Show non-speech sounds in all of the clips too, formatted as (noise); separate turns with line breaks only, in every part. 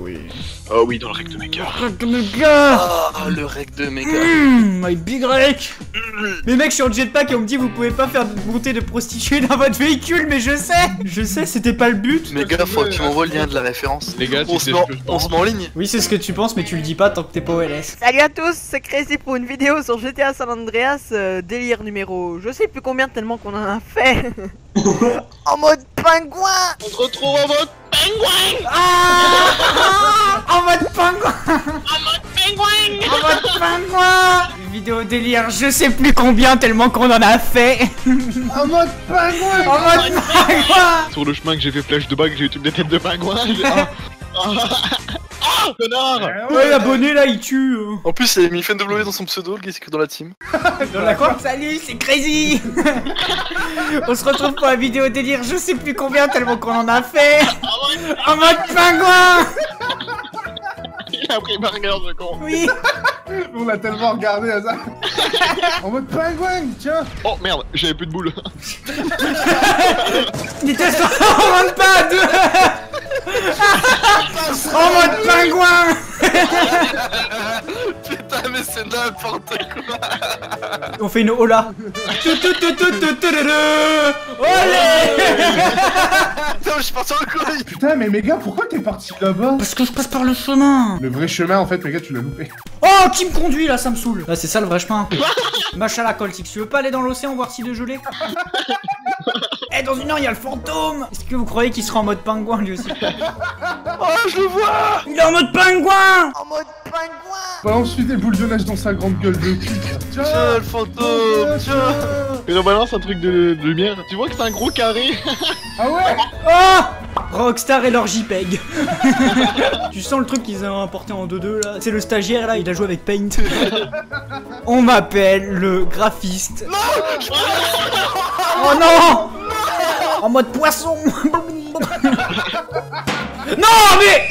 oui.
Oh oui, dans le rec de méga.
Rec de méga
Ah, le rec de méga.
Mmh, my big rec Mais mec, je suis en jetpack et on me dit vous pouvez pas faire de montée de prostituée dans votre véhicule, mais je sais Je sais, c'était pas le but
Méga, faut que tu m'envoies le lien de la référence.
Les gars,
On se met en ligne.
Oui, c'est ce que tu penses, mais tu le dis pas tant que t'es pas au LS.
Salut à tous, c'est Crazy pour une vidéo sur GTA San Andreas, euh, délire numéro je sais plus combien tellement qu'on en a fait. (laughs) (laughs) en mode pingouin.
On se retrouve en mode
Ah. (laughs) En mode pingouin. En mode pingouin. En mode pingouin. (laughs) Vidéo délire, je sais plus combien tellement qu'on en a fait.
En mode pingouin.
En mode pingouin.
Sur le chemin que j'ai fait flèche de bague, j'ai eu toutes les têtes de pingouin. Ah, ah, (laughs) ah, connard
Ouais, l'abonné là, il tue euh.
En plus, il a mis FNW dans son pseudo, le gars, c'est écrit dans la team. (laughs)
Dans la quoi Salut, c'est Crazy. (laughs) On se retrouve pour la vidéo délire, je sais plus combien tellement qu'on en a fait. En mode pingouin.
Il a pris burger, ce con.
Oui.
On l'a tellement regardé à ça. En mode pingouin, tiens.
Oh merde, j'avais plus de boules.
Dites-toi, on rentre pas à deux En mode pingouin. (laughs)
Putain, mais c'est n'importe quoi.
On fait une hola. (laughs)
Putain, je suis parti en couille.
Putain, mais méga, pourquoi t'es parti là-bas
Parce que je passe par le chemin.
Le vrai chemin, en fait, méga, tu l'as loupé.
Oh, qui me conduit là, ça me saoule. Là, c'est ça le vrai chemin. (laughs) Machin la colle, si tu veux pas aller dans l'océan voir s'il est gelé Eh, dans une heure, il y a le fantôme Est-ce que vous croyez qu'il sera en mode pingouin lui aussi (laughs)
Oh, je le vois.
Il est en mode pingouin
En mode pingouin
Balance des boules de neige dans sa grande gueule de cul. Tiens
Tiens, le fantôme, tiens.
Et on balance un truc de, de lumière. Tu vois que c'est un gros carré (laughs)
Ah ouais
Oh Rockstar et leur (laughs) JPEG Tu sens le truc qu'ils ont importé en 2-2 là C'est le stagiaire là, il a joué avec Paint. (laughs) On m'appelle le graphiste. Oh non En mode poisson Non mais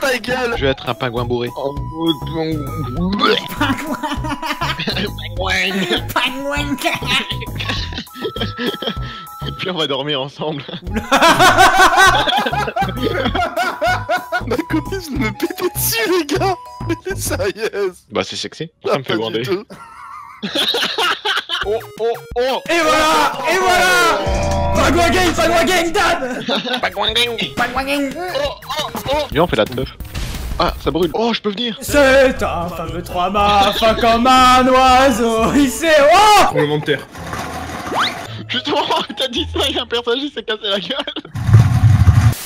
Ta gueule.
Je vais être un pingouin bourré. Oh,
Pingouin (laughs)
Puis on va dormir ensemble. (laughs)
Ma copine me pétait dessus, les gars. Mais sérieuse.
Bah c'est sexy. Ça me fait bander. (laughs) Oh oh oh
Et voilà Et voilà Pingouin gang, pingouin gang, dab Pingouin gang
Viens on fait la teuf. Ah ça brûle. Oh je peux venir.
C'est un fameux trois mâts, fin comme un oiseau, il sait... Oh
Tremblement de terre.
Justement (laughs) t'as dit ça et un personnage il s'est cassé la gueule.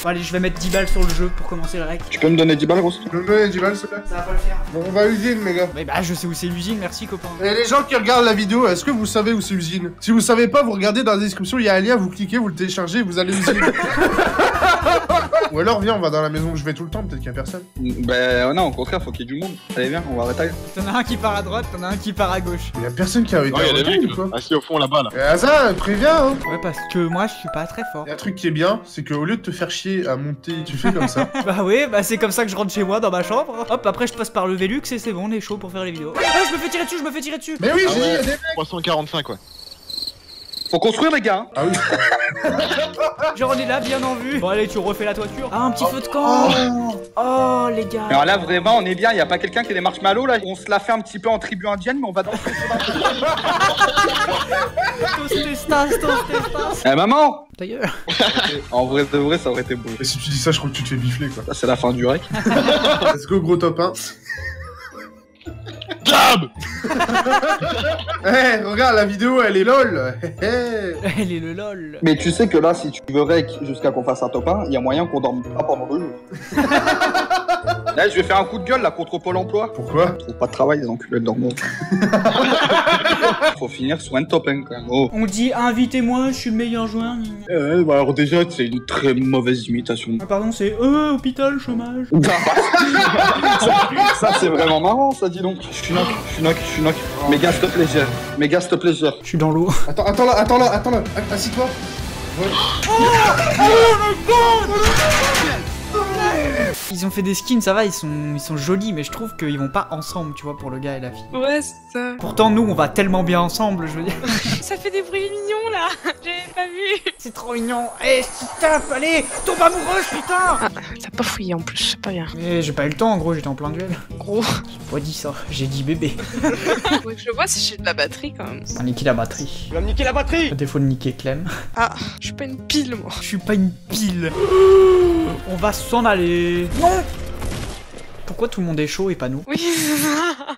Bon, allez, je vais mettre 10 balles sur le jeu pour commencer le rec.
Tu peux me donner 10 balles, Rose
Tu peux me donner 10 balles, s'il te plaît
Ça va pas le faire.
Bon, on va à l'usine, méga.
Mais bah, je sais où c'est l'usine, merci copain.
Et les gens qui regardent la vidéo, est-ce que vous savez où c'est l'usine? Si vous savez pas, vous regardez dans la description, il y a un lien, vous cliquez, vous le téléchargez, vous allez à l'usine. (laughs) Ou alors, viens, on va dans la maison où je vais tout le temps, peut-être qu'il y a personne.
Ben non, au contraire, faut qu'il y ait du monde. Allez, viens, on va arrêter.
T'en as un qui part à droite, t'en as un qui part à gauche.
Il y a personne qui a été
des
arrêté
mecs
ou quoi
assis au fond là-bas là.
Et Asa, préviens, hein
Ouais, parce que moi, je suis pas très fort.
Il y a un truc qui est bien, c'est qu'au lieu de te faire chier à monter, tu fais comme ça. (laughs)
Bah oui, bah c'est comme ça que je rentre chez moi dans ma chambre. Hop, après je passe par le Velux et c'est bon, on est chaud pour faire les vidéos. Ah, je me fais tirer dessus, je me fais tirer dessus.
Mais oui,
Ah
j'ai dit, il y a des...
345 ouais.
Faut construire, les gars. hein.
Ah oui. (laughs)
Genre on est là, bien en vue. Bon allez, tu refais la toiture. Ah, un petit feu de camp. Oh, les gars.
Alors là, vraiment, on est bien. Y a pas quelqu'un qui a des marshmallows là On se la fait un petit peu en tribu indienne, mais on va danser. (laughs) Eh, maman
D'ailleurs.
En vrai de vrai, ça aurait été beau.
Mais si tu dis ça, je crois que tu te fais bifler, quoi.
C'est la fin du rec.
Let's go, gros top 1.
Gab
Eh, regarde, la vidéo, elle est lol. Eh, eh.
Elle est le lol.
Mais tu sais que là, si tu veux rec jusqu'à qu'on fasse un top 1, y a moyen qu'on dorme pas pendant deux jours. (laughs) là, je vais faire un coup de gueule là contre Pôle emploi.
Pourquoi?
Ils trouvent pas de travail, les enculés de mot. (laughs) Faut finir sur un top 1 quand même. Oh.
On dit invitez-moi, je suis le meilleur joueur.
Euh, bah alors déjà, c'est une très mauvaise imitation.
Ah, pardon, c'est euh, hôpital, chômage. (laughs)
ça, ça, c'est vraiment marrant, ça, dis donc. Je suis knock, je suis knock, je suis knock. Méga, s'il te plaît, gère. Méga, plaît, gère.
Je suis dans l'eau.
Attends, attends là, attends là, attends là. Assis-toi.
Ils ont fait des skins, ça va, ils sont, ils sont jolis, mais je trouve qu'ils vont pas ensemble, tu vois, pour le gars et la fille.
Ouais, c'est ça.
Pourtant, nous, on va tellement bien ensemble, je veux dire. (laughs)
Ça fait des bruits mignons là. (laughs) J'avais pas vu.
C'est trop mignon. Eh, tape, allez, tombe amoureuse, putain
T'as pas fouillé en plus, c'est pas bien.
Eh, j'ai pas eu le temps, en gros, j'étais en plein duel.
Gros.
J'ai pas dit ça, j'ai dit bébé. (laughs)
Faudrait que je le vois si j'ai de la batterie quand même.
On a niqué la batterie.
Tu vas me niquer la batterie
À défaut de niquer Clem.
Ah, je suis pas une pile moi.
Je suis pas une pile. (gasps) On va s'en aller. Non Pourquoi tout le monde est chaud et pas nous
Oui.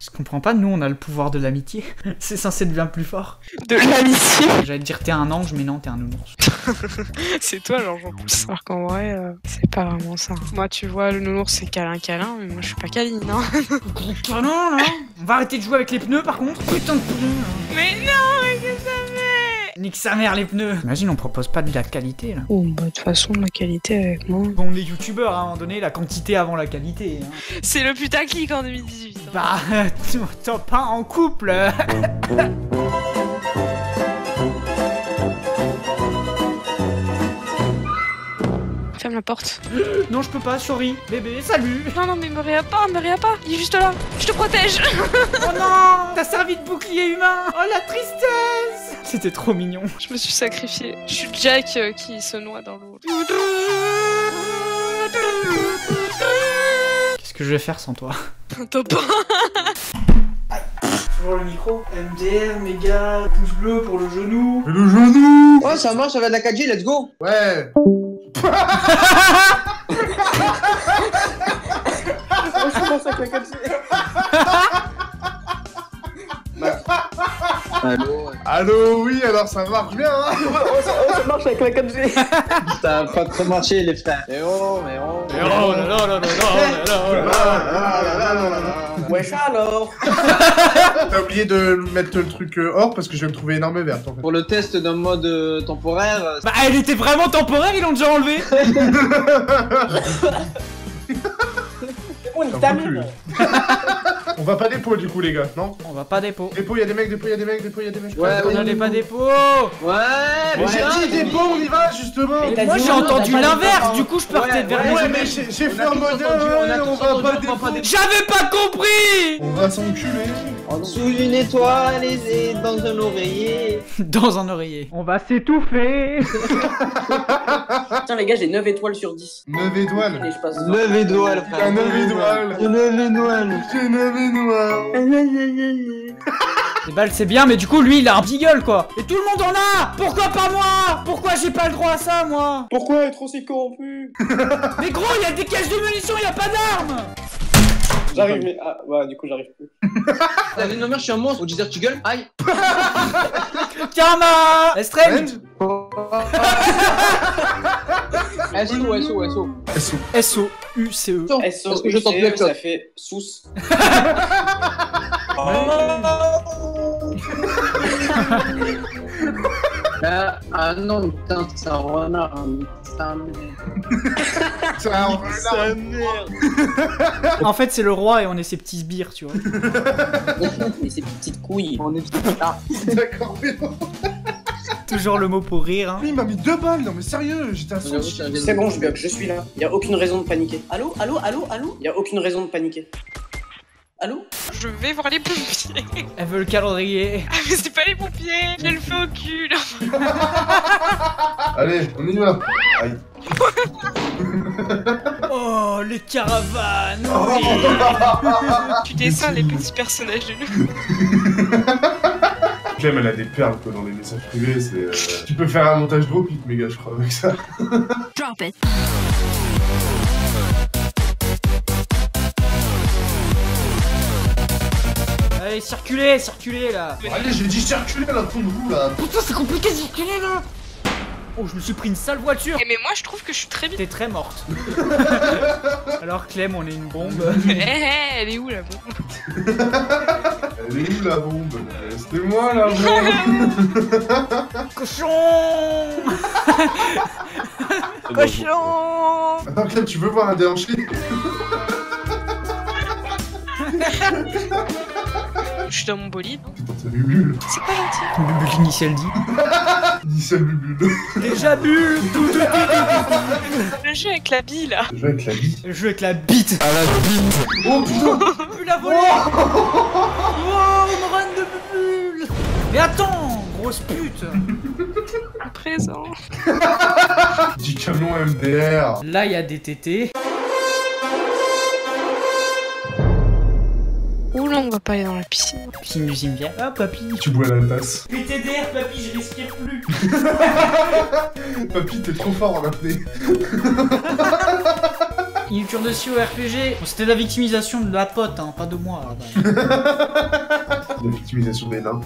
Je comprends pas, nous on a le pouvoir de l'amitié. (laughs) C'est censé être bien plus fort.
De l'amitié.
J'allais te dire t'es un ange, mais non, t'es un nounours. (laughs)
C'est toi l'ange en plus. Alors qu'en vrai, euh, c'est pas vraiment ça. Moi, tu vois, le nounours c'est câlin câlin, mais moi je suis pas câline, hein. (laughs)
Ah non, là On va arrêter de jouer avec les pneus par contre Putain de pneus.
Mais non, mais que ça fait
Nique sa mère les pneus Imagine on propose pas de la qualité là.
Oh, bah de toute façon, la qualité avec moi.
Bon on est youtubeur à un moment donné, la quantité avant la qualité. hein.
C'est le putaclic en 2018. hein.
Bah, (laughs) t'es pas en couple (laughs)
Ferme la porte. (gasps)
Non je peux pas, sorry. Bébé, salut
Non, non, mais me réa pas, me réa pas. Il est juste là. Je te protège. (laughs)
Oh non T'as servi de bouclier humain Oh la tristesse C'était trop mignon.
Je me suis sacrifié. Je suis Jack euh, qui se noie dans l'eau.
Qu'est-ce que je vais faire sans toi
Top 1.
Toujours le micro. MDR, méga, pouce bleu pour le genou.
Et le genou
Ouais, ça marche, ça va de la 4G, let's go
Ouais (laughs)
Allô
Allô, oui, alors ça marche bien, hein (laughs)
ça marche avec la 4G Ça a pas trop marché, les frères. Eh oh, mais oh
Oh là là là là là là là.
Wesh alors (laughs)
T'as oublié de mettre le truc euh, or parce que je vais me trouver une arme verte en fait.
Pour le test d'un mode euh, temporaire, euh,
Bah elle était vraiment temporaire, ils l'ont déjà enlevé
J'en peux plus. On va pas dépôt du coup les gars, non
On va pas dépôt.
Dépôt, y'a des mecs, dépôt, y'a des mecs, dépôt, y'a des mecs.
Ouais,
On n'allait pas dépôt
Ouais,
Mais j'ai dit dépôt, on y va justement
Mais t'as
Moi j'ai entendu l'inverse, du coup je peut-être vers
ouais,
les
Ouais, mais j'ai fait va
entendu,
pas
on va pas
dépôt.
J'avais pas compris
On va s'enculer.
En dessous d'une étoile et dans un oreiller. (laughs)
Dans un oreiller. On va s'étouffer
Putain les gars j'ai 9 étoiles sur 10.
9 étoiles.
Et je passe
9 étoiles, frère.
T'as 9 étoiles.
9 étoiles.
J'ai 9 étoiles. (laughs)
Les balles c'est bien, mais du coup lui il a un petit gueule quoi Et tout le monde en a Pourquoi pas moi? Pourquoi j'ai pas le droit à ça moi?
Pourquoi être aussi corrompu (laughs)
Mais gros, il y a des caches de munitions, il y a pas d'armes
J'arrive mais... Ah ouais du coup j'arrive plus.
T'as vu, non, merde, je suis un monstre. Au dire tu gueules. Aïe. (laughs)
Karma Estrange
SO, (laughs) SO, SO.
S-O-U-C-E
SO,
Est-ce que je tente
ça fait sous. (laughs)
Ah, ah non, putain, c'est un renard. (laughs)
Ça, on
Sa. (laughs)
En fait, c'est le roi et on est ses petits sbires, tu vois. (laughs)
Et ces petites couilles.
On est ah.
D'accord, mais non.
Toujours le mot pour rire, hein.
Il m'a mis deux balles, non mais sérieux, j'étais à 100
C'est bon je bug, je suis là. Y a aucune raison de paniquer. Allô Allô Allô Allô? Y a aucune raison de paniquer. Allô?
Je vais voir les pompiers. (laughs)
Elle veut le calendrier.
Ah, mais c'est pas les pompiers. J'ai le feu au cul. là. (laughs)
Allez, on y va. Aïe. (laughs)
Oh, les caravanes
Oh.
oui.
Tu dessins les petits personnages de nous.
Clem, elle a des perles quoi, dans les messages privés, c'est... euh, Tu peux faire un montage drop mes gars, je crois, avec ça.
Drop it.
Allez, circulez, circulez, là
Allez, j'ai dit circuler là, de vous là.
Putain, c'est compliqué de circuler, là Oh, je me suis pris une sale voiture
Eh, mais moi je trouve que je suis très vite.
T'es très morte. (laughs) Alors, Clem, on est une bombe. (laughs)
Eh, eh, elle est où la bombe? (laughs)
Elle est où la bombe? C'était moi la bombe
Cochon
Cochon
Attends, Clem, tu veux voir un déhanché?
Je suis dans mon bolide.
Putain, c'est Bubule.
C'est pas gentil.
Bubule initial dit. (laughs)
Initial Bubule.
Déjà bulle
Le jeu avec la bille là.
Je vais avec la vie.
Je joue avec la bite.
À la bite
Oh putain (laughs)
Tu l'as volé Oh, une run de bubule Mais attends, grosse pute
présent. (laughs)
Du canon MDR.
Là, il y a des tétés.
On va pas aller dans la piscine.
Piscine du cimetière. Ah, papy.
Tu bois la tasse.
PTDR, papy, je respire plus. (laughs)
Papy, t'es trop fort en apnée. (laughs)
Il tire dessus au RPG. Bon, C'était la victimisation de la pote, hein, pas de moi. (laughs)
La victimisation des nains.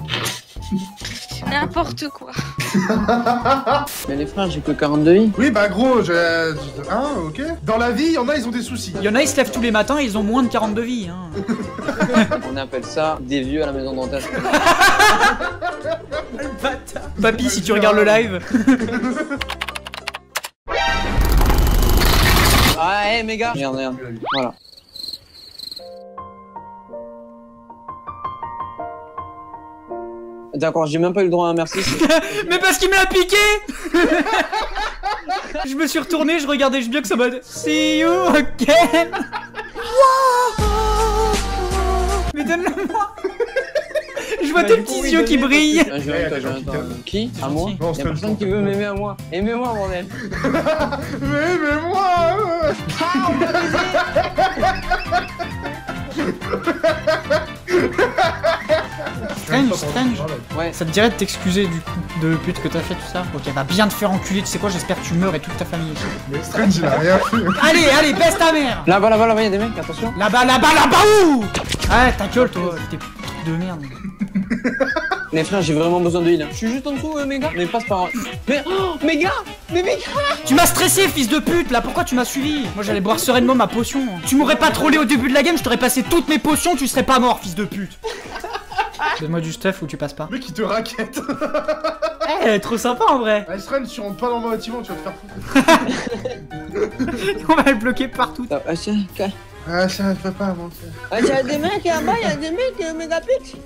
N'importe quoi. (laughs)
Mais les frères, j'ai que 42 vies.
Oui, bah gros, je. Hein, ok. Dans la vie, y en a, ils ont des soucis.
Il y en a, ils se lèvent tous les matins, ils ont moins de 42 vies. Hein. (laughs)
On appelle ça des vieux à la maison dentaire. (laughs)
Papy, si tu regardes le live.
Ah, hé, méga Regarde, regarde. Voilà. D'accord, j'ai même pas eu le droit à un merci. (laughs)
Mais parce qu'il me l'a piqué (laughs) Je me suis retourné, je regardais Julien que ça m'a dit See you again (laughs) Mais donne-le-moi Je vois tes petits yeux qui brillent
je je. Qui? À moi? Y'a personne qui veut m'aimer à moi. Aimez-moi, bordel.
Mais, mais moi
Strange,
Ouais.
Ça te dirait de t'excuser du coup de pute que t'as fait tout ça Ok, va bien te faire enculer, tu sais quoi, j'espère que tu meurs et toute ta famille aussi.
Mais Strange, il a rien fait.
Allez, allez, baisse ta mère
Là-bas, là-bas, là-bas, y'a des mecs, attention.
Là-bas, là-bas, là-bas où? Ouais, ta gueule toi, t'es de merde. (laughs)
Les frères, j'ai vraiment besoin de heal. Je suis juste en dessous, euh, méga. Mais passe par. Mais. Oh, méga Mais méga
Tu m'as stressé, fils de pute, là, pourquoi tu m'as suivi? Moi j'allais boire sereinement ma potion. Tu m'aurais pas trollé au début de la game, je t'aurais passé toutes mes potions, tu serais pas mort, fils de pute. (laughs) Donne-moi du stuff ou tu passes pas.
Le mec, il te raquette. (laughs)
Eh, trop sympa en vrai.
Ah, Strange, tu rentres pas dans mon bâtiment, tu vas te faire foutre. (laughs)
On va le bloquer partout.
Ah, tiens, tiens.
Ah, ça, je peux pas avancer.
Ah, y'a des mecs là-bas, y'a des mecs euh, méga piques.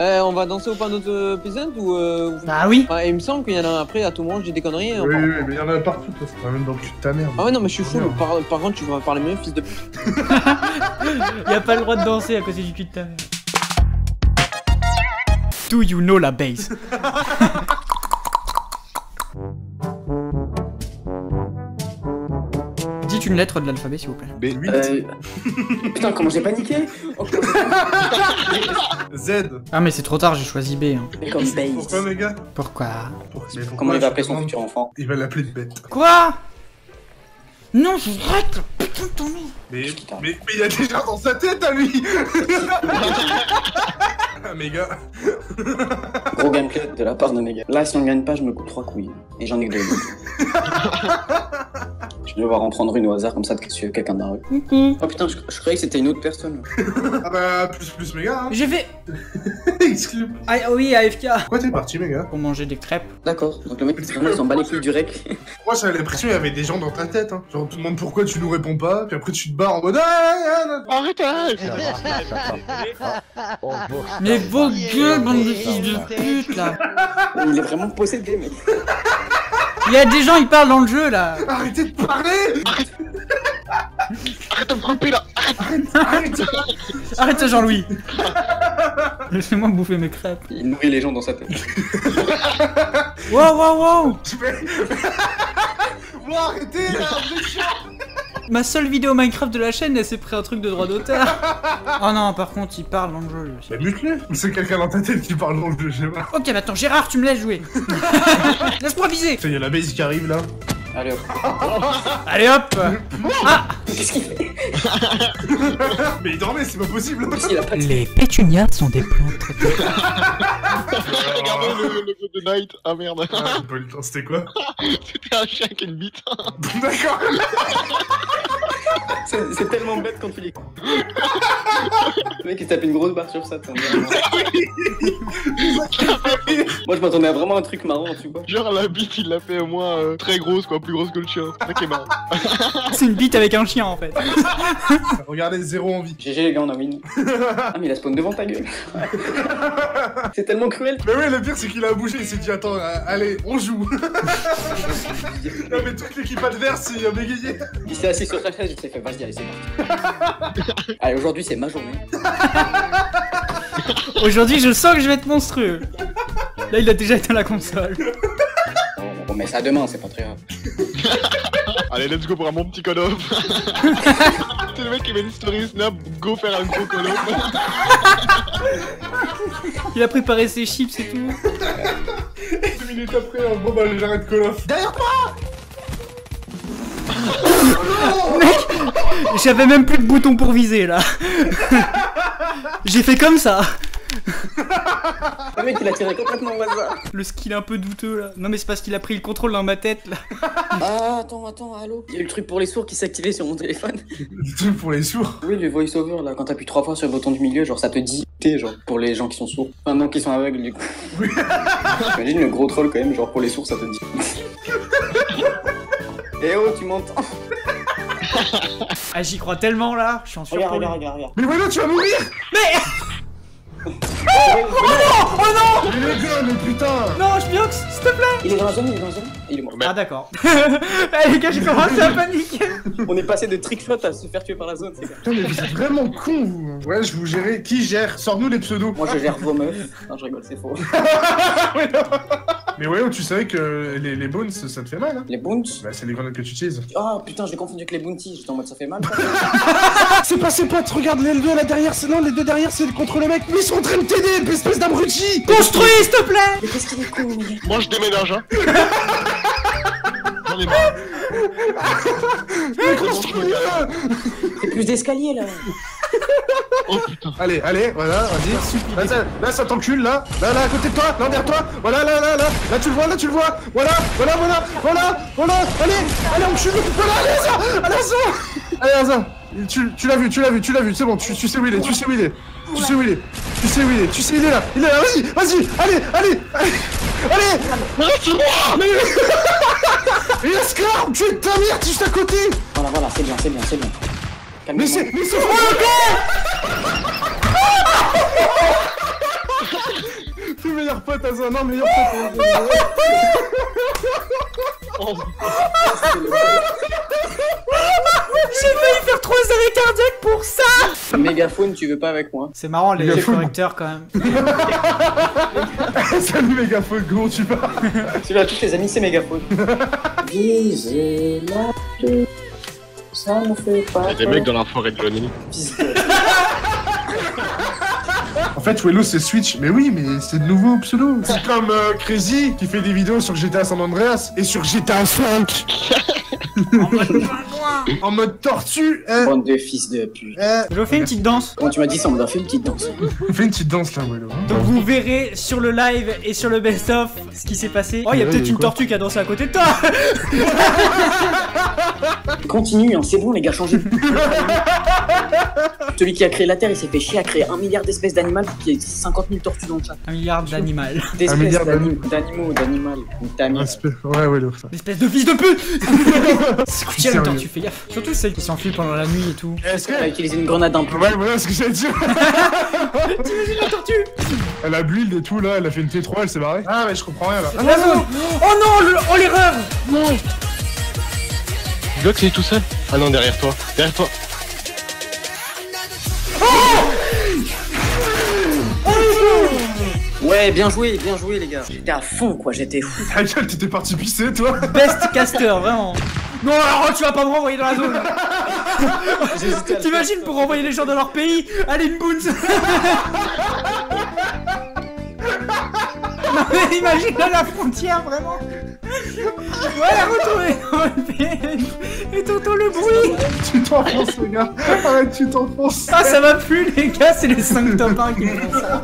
Euh, on va danser au panneau de peasant ou. Euh...
Bah oui.
Ah, il me semble qu'il y en a un après, à tout moment, j'ai des conneries.
Oui,
on
oui, oui, mais il y en a partout, toi. C'est même dans le cul de ta mère.
Ah ouais, non, mais je suis fou. Par, par contre, tu vas parler mieux, fils de pute. (laughs)
Y a pas le droit de danser à côté du cul de ta mère. Do you know la base (laughs) (laughs) une lettre de l'alphabet s'il vous plaît.
B.
Euh... (laughs) Putain, comment j'ai paniqué (laughs)
Z.
Ah mais c'est trop tard, j'ai choisi B. hein.
Mais comme
Pourquoi, mes gars?
Pourquoi?
Comment il va appeler son futur enfant?
Il va l'appeler bête.
Quoi? Non, je règle Putain de ton nom
Mais, il y a déjà dans sa tête à lui (laughs) Ah, gars.
Gros gameplay de la part de Mega. Là, si on gagne pas, je me coupe trois couilles. Et j'en ai que deux. Je vais devoir en prendre une au hasard comme ça de tuer quelqu'un dans la rue. Oh putain, je, je croyais que c'était une autre personne. (laughs)
Ah bah, plus plus, mes gars. Hein.
J'ai fait...
Exclu.
Ah oui, AFK
Pourquoi t'es parti, mes gars
Pour manger des crêpes.
D'accord, donc le mec, vraiment, il s'en bat les couilles du rec. (laughs)
Moi, j'avais l'impression qu'il y avait des gens dans ta tête. Hein. Genre, on te demande pourquoi tu nous réponds pas, puis après tu te barres en mode.
Arrêtez
Mais vos gueules, bande de fils de pute là
Il est vraiment possédé, mec. (laughs)
Il y a des gens, ils parlent dans le jeu là.
Arrêtez de parler (laughs)
Arrête de me frapper là
Arrête ça Jean-Louis (laughs) Laissez-moi bouffer mes crêpes.
Il nourrit les gens dans sa tête. (laughs)
Wow wow wow
Je vais. (laughs) Bon, arrêtez là,
Ma seule vidéo Minecraft de la chaîne, elle s'est pris un truc de droit d'auteur. oh non, par contre, il parle dans le jeu. lui aussi.
Bah, mute-le Ou c'est quelqu'un dans ta tête qui parle dans le jeu, je sais pas.
Ok, maintenant Gérard, tu me laisses jouer. Laisse-moi viser.
Putain, y'a la base qui arrive là.
Allez hop. (laughs)
Allez hop.
Qu'est-ce qu'il fait? (laughs)
Mais il dormait, c'est pas possible.
Il a pas de...
Les pétunias sont des plantes. (laughs)
Regardez le logo de Night Ah merde.
Ah, c'était quoi?
C'était un chien qui a une bite.
D'accord.
C'est tellement bête quand tu l'écoutes. Le mec il tape une grosse barre sur ça. dit, Moi je m'attendais à vraiment un truc marrant, tu vois.
Genre la bite, il l'a fait au moins euh, très grosse, quoi, plus grosse que le chien. C'est marrant. (laughs)
C'est une bite avec un chien en fait. (laughs)
Regardez, zéro envie.
GG les gars, on a win. (laughs) Ah mais il a spawn devant ta gueule. C'est tellement cruel.
Mais ouais, le pire, c'est qu'il a bougé, il s'est dit, attends, euh, allez, on joue. non, mais toute l'équipe adverse, il a bégayé.
Il s'est assis sur sa chaise, il s'est fait vas-y, allez, c'est parti. Allez, aujourd'hui c'est ma journée. (laughs)
Aujourd'hui, je sens que je vais être monstrueux. Là, il a déjà éteint la console.
On remet ça demain, c'est pas très grave. (laughs)
Allez, let's go pour un bon petit call off. (laughs) C'est le mec qui met une story snap, go faire un gros call.
Il a préparé ses chips et tout.
Deux minutes après, bon bah j'arrête Call of. Derrière toi (laughs)
J'avais même plus de bouton pour viser là. (laughs) J'ai fait comme ça.
Le mec il a tiré complètement au hasard.
Le skill un peu douteux là. Non mais c'est parce qu'il a pris le contrôle dans ma tête là. (laughs)
Ah, attends, attends, allô Il y a eu le truc pour les sourds qui s'est activé sur mon téléphone.
Le truc pour les sourds.
Oui, le voice-over là, quand t'appuies trois fois sur le bouton du milieu, genre ça te dit T, genre pour les gens qui sont sourds. Enfin, non, qui sont aveugles du coup.
Oui.
Imagine le gros troll quand même, genre pour les sourds ça te dit. Eh oh, tu m'entends
Ah j'y crois tellement là. Je suis en
Regarde,
surpoids.
regarde, regarde, regarde.
Mais voilà, tu vas mourir
Oh non
Mais les gars, mais putain
Non, je biox, s'il te plaît
Il est dans la zone, il est dans la zone. Il est mort.
Ah d'accord. (laughs) Eh les gars, j'ai commencé à paniquer.
On est passé de trickshot à se faire tuer par la zone, c'est ça.
Putain, mais vous êtes vraiment con, vous Ouais, je vous gérer. Qui gère? Sors-nous les pseudos.
Moi je gère vos meufs. Non, je rigole, c'est faux. (laughs)
Mais ouais, tu savais que les, les bones, ça te fait mal, hein
Les boons
Bah, c'est les grenades que tu utilises.
Oh putain, j'ai confondu avec les bounties. J'étais en mode ça fait mal. (laughs)
C'est pas ses potes, regarde les deux là derrière, c'est non, les deux derrière, c'est contre le mec. Mais ils sont en train de t'aider, espèce d'abruti
Construis, s'il te plaît
Mais qu'est-ce qu'il est con, gars
Moi, je déménage, hein. J'en ai marre.
Mais construis
C'est plus d'escalier là.
Oh putain.
Allez, allez, voilà, vas-y. Là, ça, là, ça t'encule, là. Là, là, à côté de toi, là, derrière toi. Voilà, là, là, là. Là, tu le vois, là, tu le vois. Voilà, voilà, voilà, voilà, voilà. Allez, allez, encule. Voilà, allez, ça, allez, ça. Allez, ça. Tu, tu l'as vu, tu l'as vu, tu l'as vu, c'est bon, tu, tu sais où il est, tu sais où il est. Tu sais où il est, tu sais où il est, tu sais, il est là, il est là, vas-y, vas-y, allez, allez, allez, allez, Mais, (laughs) mais esclave, tu es ta mère, juste à côté.
Voilà, voilà, c'est bien, c'est bien, c'est bien.
Mais c'est, mais c'est (laughs) meilleur pote, Azan, non, meilleur pote. (laughs)
J'ai failli faire trois arrêts cardiaques pour ça
Mégaphone, tu veux pas avec moi
C'est marrant les
Mégaphone.
correcteurs quand même. (laughs)
Salut mégaphone, comment tu vas
Celui-là, tous les amis, c'est mégaphone. Visez la ça ne fait pas.
Il y a des mecs dans la forêt de Johnny. (laughs)
En fait, Wello c'est Switch, mais oui, mais c'est de nouveau pseudo. C'est comme euh, Crazy qui fait des vidéos sur GTA San Andreas et sur GTA 5 (laughs) en mode tortue. Hein,
Bande de fils de pute.
hein.
Je vous fais une petite danse.
Comment tu m'as dit ça On m'a fait une petite danse. (laughs)
Fais une petite danse là, Wello.
Donc vous verrez sur le live et sur le best-of ce qui s'est passé. Oh, il y a
Ouais,
peut-être une
quoi
tortue qui a dansé à côté de toi (laughs)
Continue, hein, c'est bon, les gars, changez. Celui qui a créé la Terre, il s'est fait chier à créer un milliard d'espèces d'animaux qu'il y ait 50 000 tortues dans le chat.
Un milliard d'animaux.
D'espèces d'animaux.
Respect. Ouais, Wello. ça.
Espèce de fils de pute C'est quoi
Sérieux.
une tortue, fais gaffe. Surtout celle qui s'enfuit pendant la nuit et tout.
Est-ce
Elle a utilisé une grenade un peu.
Ouais, voilà ce que j'allais dire. (laughs)
T'imagines la tortue
Elle a build et tout là, elle a fait une T3, elle s'est barrée. Ah, mais je comprends rien là.
La zone Oh non le- Oh l'erreur Non
Glock, il est tout seul Ah non, derrière toi. Derrière toi.
Ouais, bien joué, bien joué, les gars. J'étais à fond, quoi, j'étais fou. (laughs)
Ta gueule, t'étais parti pisser toi (laughs)
Best caster, vraiment Non alors tu vas pas me renvoyer dans la zone. (laughs) T'imagines pour renvoyer les gens dans leur pays Allez une boons Non mais imagine à la frontière vraiment Voilà retourner dans le pays Et t'entends le bruit
Tu t'enfonces, le gars. Arrête, tu t'enfonces.
Ah ça va plus les gars, c'est les 5 top 1 qui font ça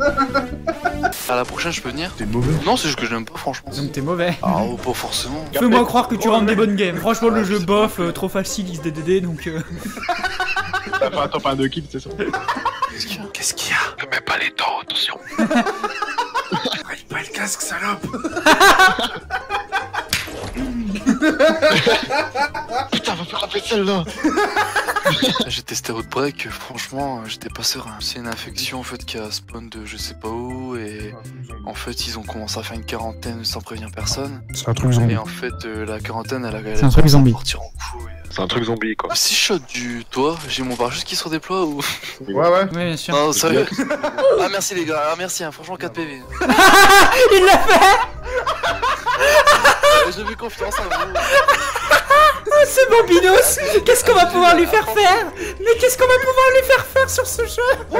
À la prochaine, je peux venir
T'es mauvais.
Non, c'est juste que je l'aime pas, franchement.
Donc t'es mauvais.
Ah, oh, pas forcément.
Fais-moi croire que tu rentres des bonnes games. Franchement, le jeu bof, euh, trop facile, il se DDD, donc... euh, (laughs)
T'as fait un top 1 de kill, c'est ça
Qu'est-ce qu'il y a Qu'est-ce qu'il y a Ne mets pas les dents, attention. (laughs)
Pas le casque, salope (laughs)
Putain, va faire rappeler celle-là (laughs)
J'ai testé Outbreak, franchement, j'étais pas serein. C'est une infection en fait qui a spawn de je sais pas où et en fait ils ont commencé à faire une quarantaine sans prévenir personne.
C'est un truc zombie.
Et en fait euh, la quarantaine elle a elle
C'est un truc zombie.
partir en couille.
C'est un truc zombie, quoi.
Si je shot du toit, j'ai mon bar juste qui se redéploie ou?
Ouais, ouais.
Oui, bien sûr.
Non, sérieux (laughs) Ah merci les gars, ah merci, hein, franchement 4 PV. (laughs)
Il l'a fait
J'ai vu confiance en vous.
Ah, C'est Bambinos Qu'est-ce qu'on va pouvoir lui faire faire? Mais qu'est-ce qu'on va pouvoir lui faire faire sur ce jeu?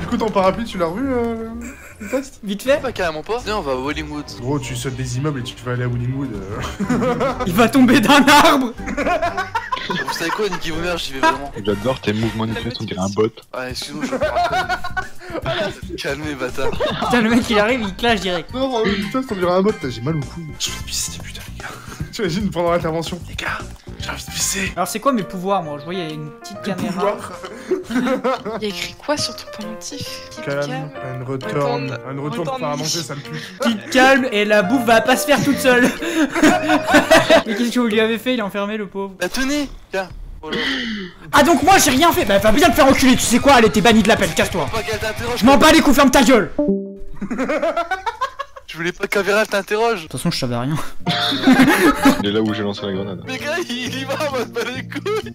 Du coup, ton parapluie, tu l'as revu, euh, le test?
Vite fait,
Pas carrément pas. Viens, on va à Wellingwood.
Gros, tu sautes des immeubles et tu vas aller à Willingwood. euh. (laughs)
il va tomber d'un arbre
Vous savez quoi, Nicky Boomer, j'y vais vraiment.
J'adore tes mouvements manifestes, on dirait un bot.
Ah, excuse-moi, je parle Calmez, bâtard.
Putain, le mec il arrive, il clash direct.
Non, non, putain, ça dirait un bot, j'ai mal au cou. Je vais pisser, putain, les gars. T'imagines pendant l'intervention Les gars, j'ai envie de pisser.
Alors c'est quoi mes pouvoirs moi? Je voyais il y a une petite caméra.
Il y a écrit quoi sur ton pendentif?
Calme,
calm.
un return,
Retourne-
un retour pour faire à manger, ça me pue.
Petite calme et la bouffe va pas se faire toute seule (laughs) Mais qu'est-ce que vous lui avez fait? Il est enfermé le pauvre.
Bah tenez Tiens
Ah donc moi j'ai rien fait Bah va bien te faire enculer, tu sais quoi? Allez t'es banni de l'appel, casse-toi. Je m'en bats les coups, ferme ta gueule De (laughs)
Je voulais pas qu'Avéral t'interroge.
toute façon je savais rien. (laughs)
Il est là où j'ai lancé la grenade.
Mais gars, il y va, on va se battre les couilles.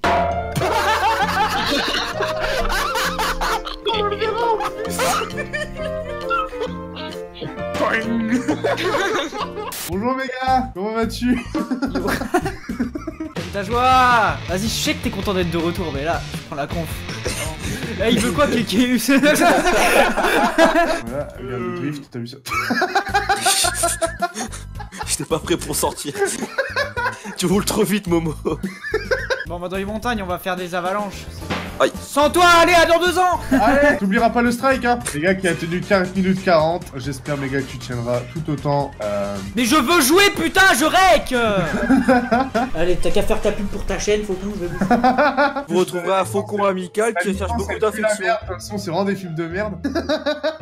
(laughs) (laughs)
Bonjour, mes gars, comment vas-tu? (laughs)
Ta joie Vas-y, je sais que t'es content d'être de retour, mais là, je prends la conf. (laughs) Eh, il veut quoi, Kékéus
Voilà, regarde le drift, t'as vu ça?
J'étais pas prêt pour sortir. tu roules trop vite, Momo.
Bon, on va dans les montagnes, on va faire des avalanches.
Aïe.
Sans toi, allez, à dans deux ans
Allez, (laughs) t'oublieras pas le strike, hein Les gars qui a tenu 40 minutes 40, j'espère, mes gars, que tu tiendras tout autant. Euh...
Mais je veux jouer, putain, je rec (laughs) Allez, t'as qu'à faire ta pub pour ta chaîne, faut tout, je vais (laughs) bouffer.
Vous retrouverez un faucon amical qui cherche beaucoup d'affection.
merde, De toute façon, c'est vraiment des films de merde.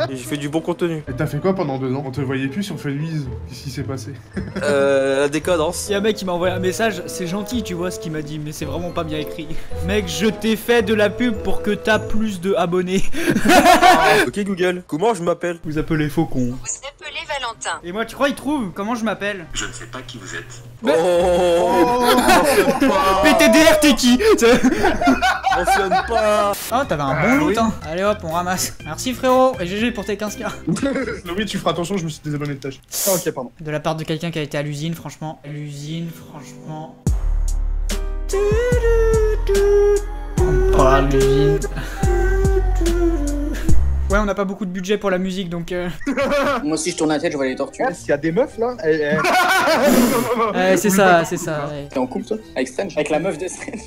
Et j'ai fait du bon contenu.
Et t'as fait quoi pendant deux ans? On te voyait plus sur Felvise. Qu'est-ce qui s'est passé?
Euh, la décadence.
Il y a un mec qui m'a envoyé un message, c'est gentil, tu vois ce qu'il m'a dit, mais c'est vraiment pas bien écrit. Mec, je t'ai fait de la pub pour que t'as plus de abonnés. (laughs)
ok Google, comment je m'appelle
Vous appelez Faucon.
Vous appelez Valentin.
Et moi, tu crois, il trouve comment je m'appelle
Je ne sais pas qui vous êtes.
Mais-
Oh
PTDR, t'es qui
Mentionne pas
Ah, t'avais un bon
Ah,
loot,
oui.
hein. Allez hop, on ramasse. Merci frérot, et GG pour tes 15k. (laughs)
Oui, tu feras attention, je me suis désabonné de tâche.
Ah, ok, pardon.
De la part de quelqu'un qui a été à l'usine, franchement. À L'usine, franchement. L'usine. Ouais, on n'a pas beaucoup de budget pour la musique, donc euh... (laughs)
Moi, si je tourne la tête, je vois les tortues.
S'il y a des meufs là, (laughs)
ouais, c'est ça, c'est ça. ouais.
T'es en couple, toi? Avec Strange Avec la meuf de Strange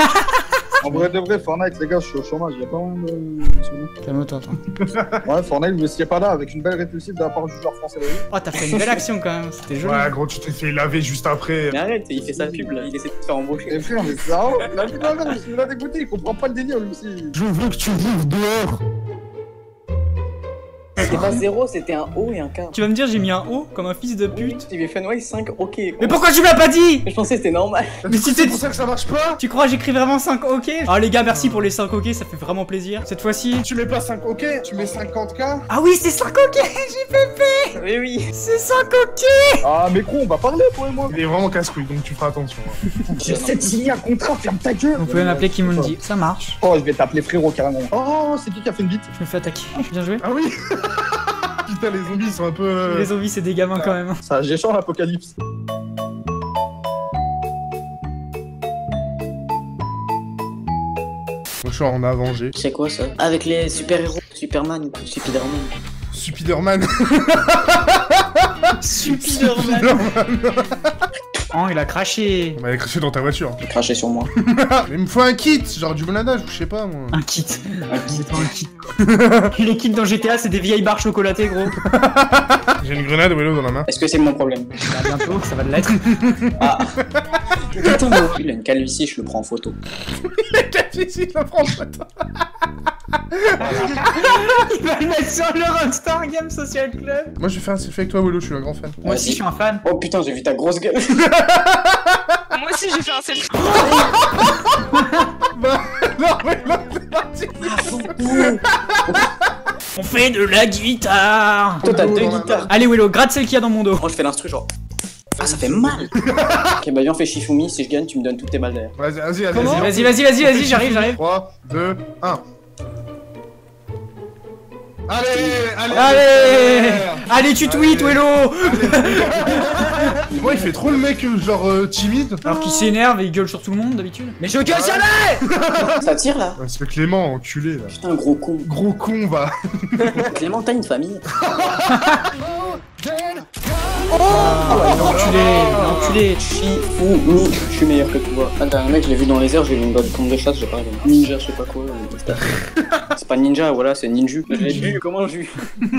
(laughs)
en vrai de vrai, Fortnite, les gars, je suis au chômage, y'a pas moyen de.
Calme-toi, toi.
Ouais, Fortnite, vous étiez pas là avec une belle répulsive de la part du joueur français.
Oh, t'as fait une belle action quand même, c'était joli.
Ouais, gros, tu t'es fait laver juste après.
Mais arrête, il fait sa pub là, il essaie de te faire embaucher.
Et frère, mais c'est ça, la vie de la merde, il l'a dégoûté, il comprend pas le délire lui aussi.
Je veux que tu vives dehors
C'était pas 0, c'était un O et un K.
Tu vas me dire, j'ai mis un O comme un fils de pute.
TV Funwise 5, ok.
Mais pourquoi tu me l'as pas dit?
Je pensais que c'était normal.
Mais si
C'est pour ça que ça marche pas?
Tu crois j'écris vraiment 5 OK? Ah les gars, merci pour les 5 OK, ça fait vraiment plaisir. Cette fois-ci.
Tu mets pas 5 ok, tu mets 50k
Ah oui, c'est 5 OK, (laughs) j'ai fait
Mais oui.
C'est 5 OK
Ah, mais gros, on va parler, toi et moi.
Il est vraiment casse-couille, donc tu feras attention. (laughs)
J'essaie de signer un contrat, ferme ta gueule.
Vous pouvez m'appeler Kimundi, ça marche.
Oh, je vais t'appeler frérot carrément. Oh, c'est qui qui a fait une bite?
Je me fais attaquer. Bien joué.
Ah oui (laughs) (laughs) Putain, les zombies ils sont un peu. euh,
Les zombies, c'est des gamins quand même.
Ça, j'échange l'apocalypse.
Moi je suis en Avenger.
C'est quoi ça? Avec les super-héros, Superman ou Spiderman.
Spiderman
Spiderman. Oh, il a craché.
On m'avait craché dans ta voiture.
J'ai craché sur moi. (laughs)
Mais il me faut un kit, genre du blindage, ou je sais pas moi.
Un kit. C'est pas un kit. (laughs) Les kits dans GTA, c'est des vieilles barres chocolatées, gros. (laughs)
J'ai une grenade Willow dans la main.
Est-ce que c'est mon problème?
Bah, bientôt, ça va l'être.
Ah Attends, il a une calvitie, je le prends en photo.
Ici, je la prends en photo.
Il va le mettre sur le Rockstar Game Social Club.
Moi je vais faire un selfie avec toi Willow, je suis un grand fan.
Moi aussi, je suis un fan.
Oh putain, j'ai vu ta grosse gueule.
Moi aussi, j'ai fait un selfie. (laughs)
Bah, non mais là c'est parti
On fait de la guitare.
Toi, t'as deux guitares.
Allez, Willow, gratte celle qu'il y a dans mon dos.
Moi, je fais l'instru genre. Ah, ça fait mal Ok, bah viens, on fait Shifumi. Si je gagne, tu me donnes toutes tes balles derrière.
Vas-y, vas-y, vas-y.
Vas-y, vas-y, vas-y, vas-y, vas-y, j'arrive, j'arrive.
3, 2, 1. Allez, allez,
Allez Allez, tu tweets, Willow
Moi il fait trop le mec euh, genre euh, timide.
Alors qu'il s'énerve et il gueule sur tout le monde d'habitude. Mais je gueule jamais (laughs)
Ça tire là
Ouais, c'est Clément, enculé là.
Putain, gros con.
Gros con va.
Clément, t'as une famille (laughs)
L'enculé, l'enculé.
Shifumi. Je suis meilleur que toi. Ah, t'as un mec, je l'ai vu dans les airs, j'ai vu une bonne pompe de chasse, j'ai pas. Ninja, je sais pas quoi. C'est pas ninja, voilà, c'est ninju. Je l'ai vu, comment je vu (laughs)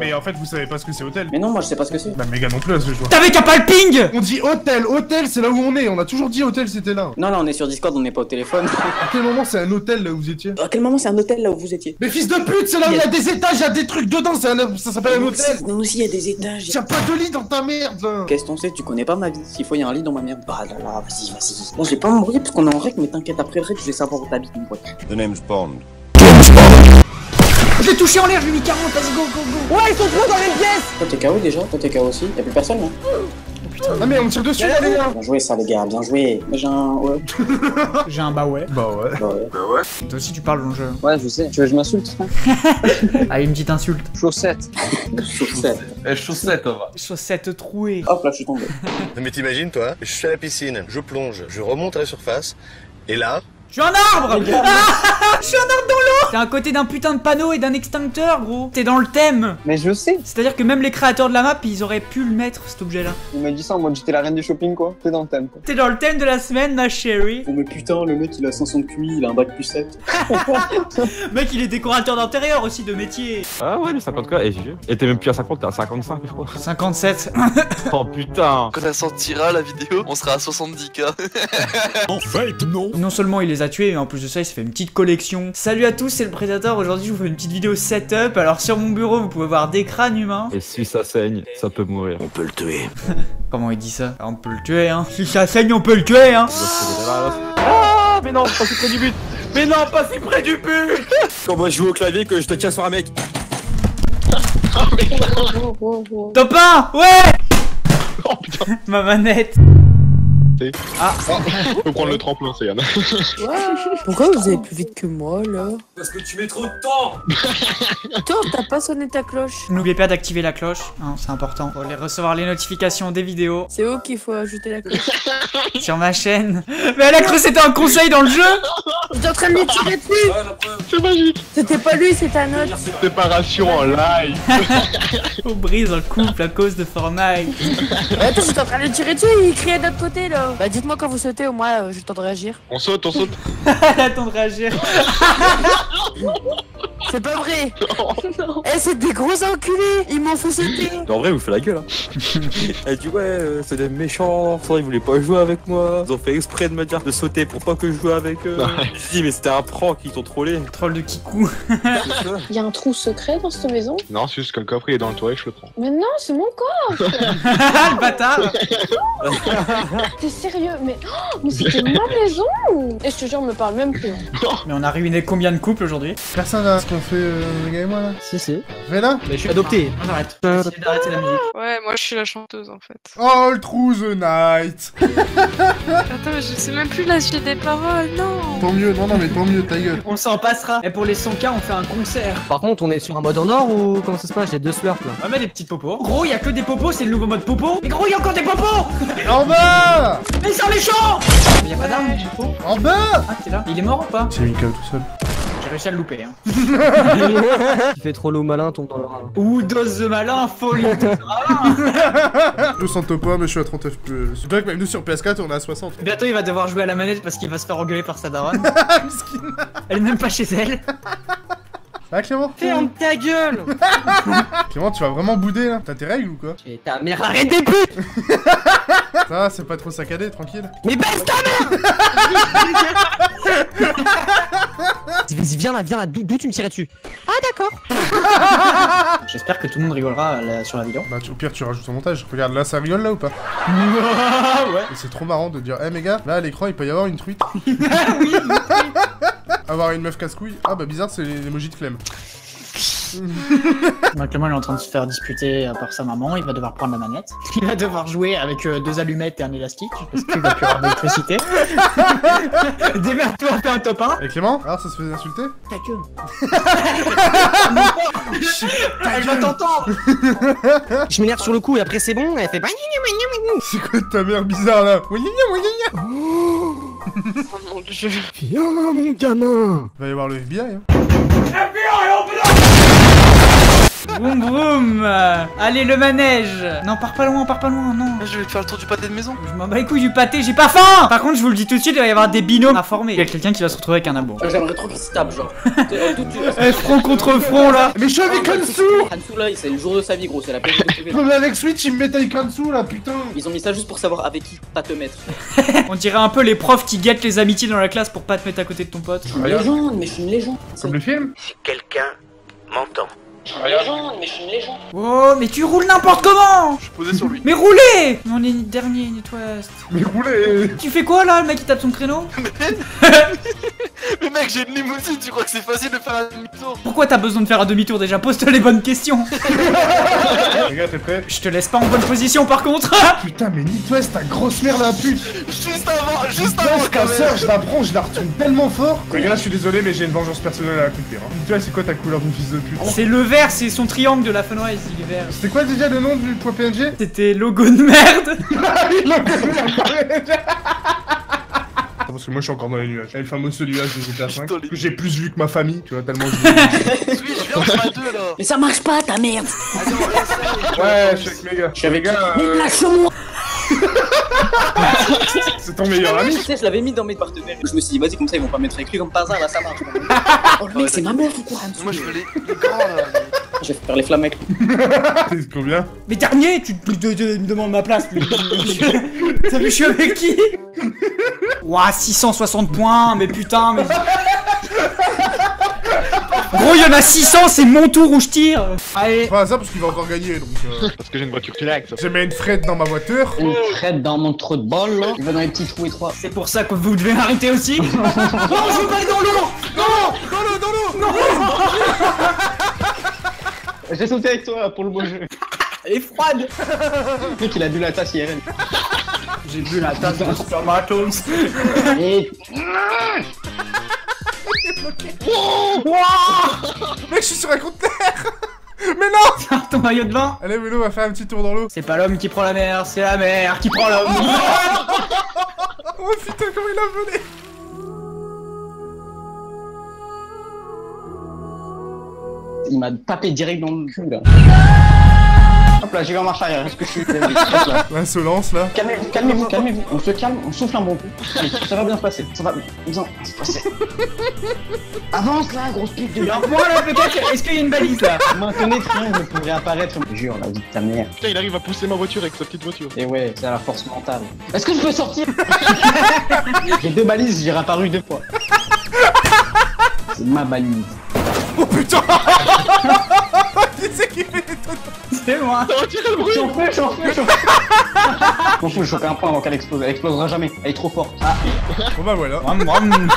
Mais en fait vous savez pas ce que c'est hôtel.
Mais non, moi je sais pas ce que c'est.
Bah méga non plus à ce joueur.
T'avais qu'à pas le ping
On dit hôtel, hôtel c'est là où on est, on a toujours dit hôtel c'était là.
Non, là, on est sur Discord, on n'est pas au téléphone. (laughs)
À quel moment c'est un hôtel là où vous étiez?
À quel moment c'est un hôtel là où vous étiez?
Mais fils de pute, c'est là où il y a des étages, il y a des trucs dedans, c'est un- ça s'appelle un hôtel.
Non, aussi, il y a des étages.
Y'a pas de lit dans ta merde là.
Qu'est-ce qu'on sait? Tu connais pas ma vie. S'il faut, il y a un lit dans ma merde. Bah là là, vas-y, vas-y. Bon, je vais pas m'embrouiller parce qu'on est en règle, mais t'inquiète, après le règle, je vais savoir où t'habites, mon pote.
The name's Bond.
Je l'ai touché en l'air, je lui ai mis 40, vas-y, go, go, go
Ouais, ils sont trop dans les pièces
Toi, t'es KO déjà Toi, t'es KO aussi Y'a plus personne, là
Ah mais on me tire dessus là les gars.
Bien joué, ça, les gars, bien joué. J'ai un. Ouais. (laughs)
J'ai un bah ouais.
Bah ouais.
Bah ouais.
Toi aussi, tu parles dans le jeu.
Ouais, je sais. Tu veux que je m'insulte
Allez, (laughs) une petite insulte.
Chaussette. Chaussette.
Eh, chaussette, on va.
Chaussette trouée.
Hop, là, je suis tombé.
Mais t'imagines toi, je suis à la piscine, je plonge, je remonte à la surface, et là,
Je suis un arbre Ah (laughs) Je suis un arbre dans l'eau T'es à côté d'un putain de panneau et d'un extincteur, gros. T'es dans le thème.
Mais je sais,
C'est-à-dire que même les créateurs de la map, ils auraient pu le mettre, cet objet-là.
il m'a dit ça en mode j'étais la reine du shopping quoi, t'es dans le thème quoi.
T'es dans le thème de la semaine, ma chérie.
Oh, mais putain, le mec, il a 500 de QI, il a un bac plus 7. (laughs)
Mec, il est décorateur d'intérieur aussi, de métier.
Ah ouais, le 50 quoi, et j'ai Et t'es même plus à 50, t'es à 55, je crois.
57. (laughs)
Oh putain
Quand elle sortira la vidéo, on sera à 70k.
en fait non.
Non seulement il les a tués, mais en plus de ça, il s'est fait une petite collection. Salut à tous, c'est le Predator. Aujourd'hui, je vous fais une petite vidéo setup. Alors, sur mon bureau, vous pouvez voir des crânes humains.
Et si ça saigne, ça peut mourir.
On peut le tuer. (laughs)
Comment il dit ça? Ah, On peut le tuer, hein. Si ça saigne, on peut le tuer, hein.
Ah mais non, pas si près du but Mais non, pas si près du but (laughs)
Quand moi je joue au clavier que je te tiens sur un mec.
Top 1 Ouais (laughs) Ma manette.
Faut prendre le tremplin, c'est Yann.
Pourquoi vous allez plus vite que moi là
Parce que tu mets trop de temps (laughs)
Toi, t'as pas sonné ta cloche.
N'oubliez pas d'activer la cloche, hein, c'est important. Pour les recevoir les notifications des vidéos
C'est où qu'il faut ajouter la cloche. (laughs)
sur ma chaîne. Mais elle a cru que c'était un conseil dans le jeu
J'étais en train de lui tirer dessus
C'est magique.
C'était pas lui, c'était un autre.
Séparation en live.
On brise un couple à cause de Fortnite.
Attends, j'étais en train de lui tirer dessus et il criait de l'autre côté là. Bah dites-moi quand vous sautez, au moins euh, j'ai le temps de réagir.
On saute, on saute. (laughs)
Elle attend de réagir. (laughs)
C'est pas vrai (laughs) Eh, c'est des gros enculés Ils m'ont fait sauter
En vrai, vous faites la gueule, hein. Elle dit ouais, euh, c'est des méchants, ça, ils voulaient pas jouer avec moi. Ils ont fait exprès de me dire de sauter pour pas que je joue avec eux. Je dis mais c'était un prank, ils t'ont trollé.
Troll de Kikou. (laughs)
Il y a un trou secret dans cette maison?
Non, c'est juste que le coffre il est dans le toit et je le prends.
Mais non, c'est mon corps (laughs)
le bâtard
T'es sérieux? Mais, oh, mais c'était ma maison Et je te jure, on me parle même plus.
Mais on a ruiné combien de couples aujourd'hui?
Personne a ce qu'on fait euh, et moi là
Si, si.
Fais là
Mais je suis adopté. On arrête. D'arrêter la musique.
Ouais, moi je suis la chanteuse en fait.
All through the night (laughs)
Attends, mais je sais même plus la suite des paroles, non
Tant mieux, non non mais tant mieux, ta gueule.
On s'en passera. Et pour les 100K, on fait un concert.
Par contre on est sur un mode en or ou comment ça se passe? J'ai deux slurps là.
On va mettre des petites popos. Gros, il y a que des popos, c'est le nouveau mode popo. Mais gros, il y a encore des popos (laughs)
En bas
Mais sur les champs Mais y a pas d'armes, du popo.
En bas
Ah, t'es là. Il est mort ou pas?
C'est Mika tout seul.
J'ai réussi à le louper. Hein. (laughs)
Tu fais trop le malin, tombe dans le rat.
Ou dose de malin, folie.
Je sens pas, mais je suis à 30 FPS. C'est vrai que même nous sur PS4, on est à 60.
Bientôt il va devoir jouer à la manette parce qu'il va se faire engueuler par sa daronne. (laughs) Elle est même pas chez elle.
Ah Clément?
Ferme ta gueule (laughs)
Clément, tu vas vraiment bouder là T'as tes règles ou quoi?
Et ta mère, arrête des putes
Ça va, c'est pas trop saccadé, tranquille.
Mais baisse ta mère (laughs) Vas-y, viens là, viens là, d'où tu me tirais dessus Ah d'accord (laughs)
J'espère que tout le monde rigolera là, sur la vidéo.
Bah tu- au pire tu rajoutes au montage. Regarde là ça rigole là ou pas (laughs)
ouais.
C'est trop marrant de dire Eh mes gars, là à l'écran il peut y avoir une truite. avoir une meuf casse-couille. Ah bah bizarre c'est l'emoji de flemme. (laughs)
Donc Clément il est en train de se faire disputer euh, par sa maman, il va devoir prendre la manette. (laughs) Il va devoir jouer avec euh, deux allumettes et un élastique, parce qu'il va plus avoir d'électricité. (laughs) Démerde-toi, fais un top 1.
Et Clément? Alors ça se faisait insulter?
Ta gueule. Elle va t'entendre
Je m'énerve sur le coup et après c'est bon, elle fait bah
C'est quoi ta mère bizarre là?
Oh mon dieu.
Viens mon gamin
Va y avoir le FBI hein.
Boum boum Allez le manège Non pars pas loin, pars pas loin, non
Je vais te faire le tour du pâté de maison.
Je m'en bats les couilles du pâté, j'ai pas faim Par contre je vous le dis tout de suite, il va y avoir des binômes à former. Il y a quelqu'un qui va se retrouver avec un abo.
J'aimerais trop qu'ils se tapent, genre. (laughs)
Eh, front contre front là
Mais je suis avec Hansu
Hansu là, c'est le jour de sa vie, gros, c'est la période de
avec Switch il me met avec Hansu là putain
Ils ont mis ça juste pour savoir avec qui pas te mettre. (laughs)
On dirait un peu les profs qui guettent les amitiés dans la classe pour pas te mettre à côté de ton pote.
Je suis une légende, mais je suis une légende.
Comme le film
Quelqu'un m'entend.
Je suis une légende, mais je suis une légende.
Oh mais tu roules n'importe comment
Je suis posé sur lui.
Mais roulez On est dernier, Net West.
Mais roulez
Tu fais quoi là, le mec qui tape son créneau (laughs) (laughs)
Mais mec, j'ai une limousine, tu crois que c'est facile de faire un demi-tour
Pourquoi t'as besoin de faire un demi-tour déjà Pose-toi les bonnes questions (laughs)
Les gars t'es prêt
Je te laisse pas en bonne position par contre
Putain mais Nitwest ta grosse merde la pute
Juste avant, juste avant
Nitwest ta
même
je la prends, je la retourne tellement fort Les gars je suis désolé mais j'ai une vengeance personnelle à accomplir hein. Nitwest c'est quoi ta couleur de fils de pute
C'est le vert, c'est son triangle de la Funrise, il est vert.
C'était quoi déjà le nom du point PNG
C'était logo de merde (laughs) (laughs)
Parce que moi je suis encore dans les nuages. Et le fameux ce nuage de GTA 5 que j'ai plus vu que ma famille, tu vois, tellement je (laughs)
viens, deux là
Mais ça marche pas, ta merde.
Ouais, je suis avec mes gars. Je suis avec gars.
Mais lâche-moi.
C'est ton meilleur ami
Tu sais, je l'avais mis dans mes partenaires. Je me suis dit, vas-y, comme ça, ils vont pas mettre avec lui comme par hasard, là, ça marche. oh, le mec, c'est ma meuf ou quoi
Moi je veux les, les grands là.
Je vais faire les flammes avec (laughs) lui.
Combien
Mais dernier, tu me demandes ma place. mais- T'as vu, je suis avec qui? Ouah, 660 points, mais putain, mais. Gros, il y en a 600, c'est mon tour où je tire. Allez.
Pas ça parce qu'il va encore gagner donc. euh,
Parce que j'ai une voiture relax.
J'ai mis une frette dans ma voiture.
Une crête dans mon trou de bol, là. Il va dans les petits trous étroits.
C'est pour ça que vous devez arrêter aussi. (laughs) non, je veux pas aller dans l'eau. Non, dans l'eau, dans l'eau. Non. (laughs)
J'ai sauté avec toi pour le beau jeu.
Elle est froide.
Le mec il a bu la tasse IRL.
J'ai bu la tasse de Super Mario
Et (laughs)
Mec, je suis sur un compte terre (laughs) Mais non (laughs)
Tiens, ton maillot de bain.
Allez, Melo, on va faire un petit tour dans l'eau.
C'est pas l'homme qui prend la mer, c'est la mer qui prend l'homme.
Oh (laughs) putain, comment il a volé
Il m'a tapé direct dans le cul là. Hop là, j'ai eu en marche arrière, est-ce que je suis.
L'insolence (laughs) là.
Calmez-vous, calmez-vous, calmez-vous. On se calme, on souffle un bon coup. Allez, Ça va bien se passer, ça va bien se passer. Avance là, grosse pute de
peut-être, est-ce qu'il y a une balise là?
Maintenant, triangle pourrait apparaître. Je jure, la vie de ta mère.
Putain, il arrive à pousser ma voiture avec sa petite voiture.
Et ouais, c'est à la force mentale. Est-ce que je peux sortir? J'ai deux balises, j'ai réapparu deux fois. C'est ma balise.
Oh putain (laughs) Qui (laughs) c'est qui fait des tonneaux
C'est moi.
J'en fais, j'en fais, j'en fais. (laughs) M'en fous, je choper un point avant qu'elle explose. Elle explosera jamais. Elle est trop forte. Ah,
Bon bah voilà.
Ram, ram.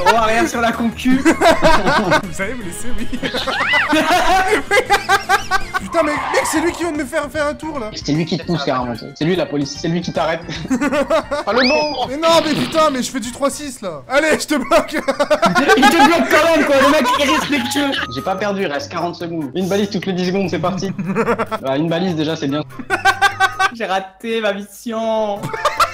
Oh, rien sur la concu.
Vous savez me laisser, oui. (laughs) Putain, mais mec, c'est lui qui vient de me faire faire un tour là.
c'est lui qui te pousse carrément. C'est lui la police, c'est lui qui t'arrête. (laughs) ah le bon
Mais non, mais putain, mais je fais du 3-6 là. Allez, je te bloque.
Il te bloque quand même quoi, le mec irrespectueux.
J'ai pas perdu, il reste 40 secondes. Une balise toutes les 10 secondes, c'est parti. (laughs) Bah, une balise déjà, c'est bien.
J'ai raté ma mission. (laughs)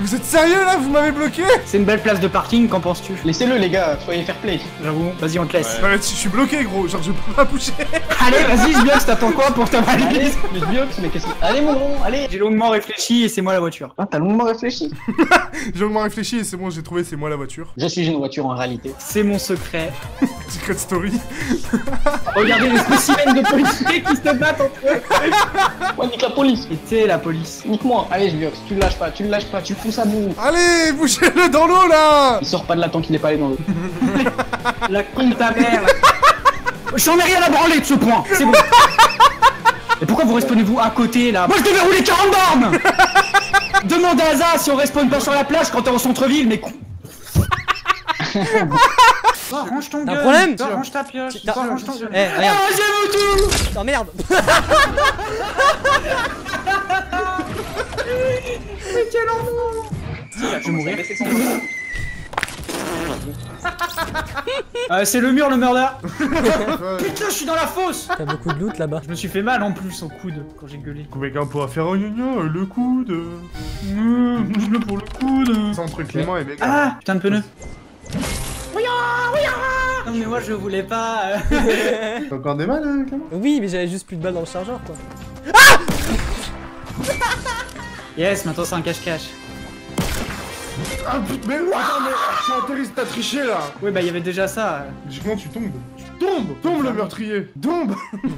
Vous êtes sérieux là? Vous m'avez bloqué?
C'est une belle place de parking, qu'en penses-tu?
Laissez-le, les gars, soyez fair play.
J'avoue, vas-y, on te laisse.
Ouais, je suis bloqué gros, genre je peux pas bouger. (laughs)
Allez, vas-y, Sbiox, t'attends quoi pour ta
Allez,
valise? (laughs)
mais Biox, mais qu'est-ce que. Allez, mon gros, allez
J'ai longuement réfléchi et c'est moi la voiture.
Ah, t'as longuement réfléchi. (laughs)
J'ai longuement réfléchi et c'est bon, j'ai trouvé, c'est moi la voiture.
Je suis une voiture en réalité.
C'est mon secret.
Secret story.
Regardez les spécimens de policiers qui se battent entre eux.
Ouais, nique la police.
Et t'es la police.
Nique-moi. Allez, Biox, tu le lâches pas, tu le lâches pas, tu le bout.
Allez, bougez-le dans l'eau là
Il sort pas de là tant qu'il est pas allé dans l'eau. (laughs)
La con de ta mère. (laughs) J'en ai rien à branler de ce point. C'est bon. Et pourquoi vous respawnez-vous à côté là? Moi je devais rouler 40 bornes (laughs) Demande à Asa si on respawn pas sur la plage quand t'es en centre-ville, mais con. Range ton
T'as un problème?
Range ta pioche. Range ton gun.
Eh, regarde.
Ah, j'ai tout
merde
Mais quel enfant Je vais mourir. Euh, (laughs) c'est le mur le murder (laughs) Putain je suis dans la fosse
T'as beaucoup de loot là-bas.
Je me suis fait mal en plus au coude quand j'ai gueulé.
Quelqu'un pourra faire oh gna le coude. Mmh, je le pour le coude. C'est entre Clément et Mega.
Ah Putain de pneu Non mais moi je voulais pas... euh. (laughs)
T'as encore des balles, euh, Clément?
Oui, mais j'avais juste plus de balles dans le chargeur quoi.
Yes maintenant c'est un cache-cache.
Ah putain, mais attends, mais je suis t'as triché là.
Oui bah il y avait déjà ça.
Comment tu tombes? Tu tombes? Tombe le meurtrier. Tombe. (laughs)